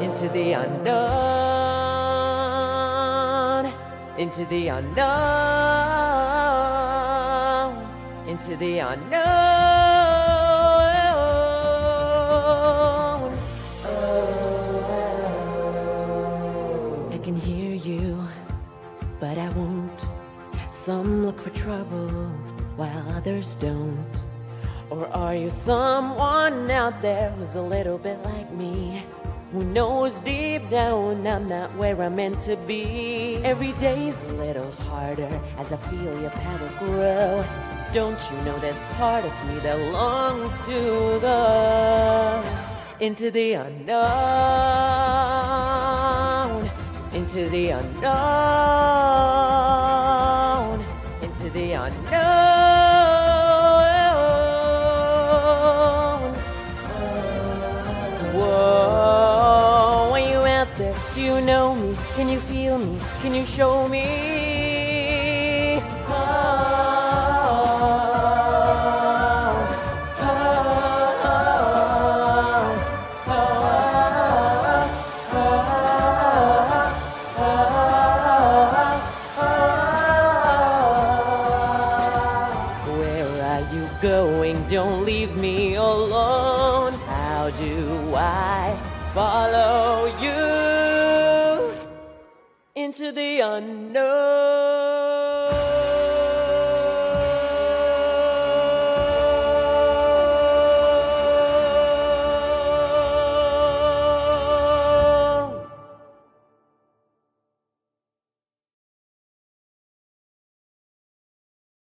Into the unknown, into the unknown, into the unknown. I can hear you, but I won't. Some look for trouble while others don't. Or are you someone out there who's a little bit like me? Who knows deep down I'm not where I'm meant to be? Every day's a little harder as I feel your power grow. Don't you know there's part of me that longs to go into the unknown, into the unknown, Whoa, are you out there? Do you know me? Can you feel me? Can you show me? Going? Don't leave me alone. How do I follow you into the unknown?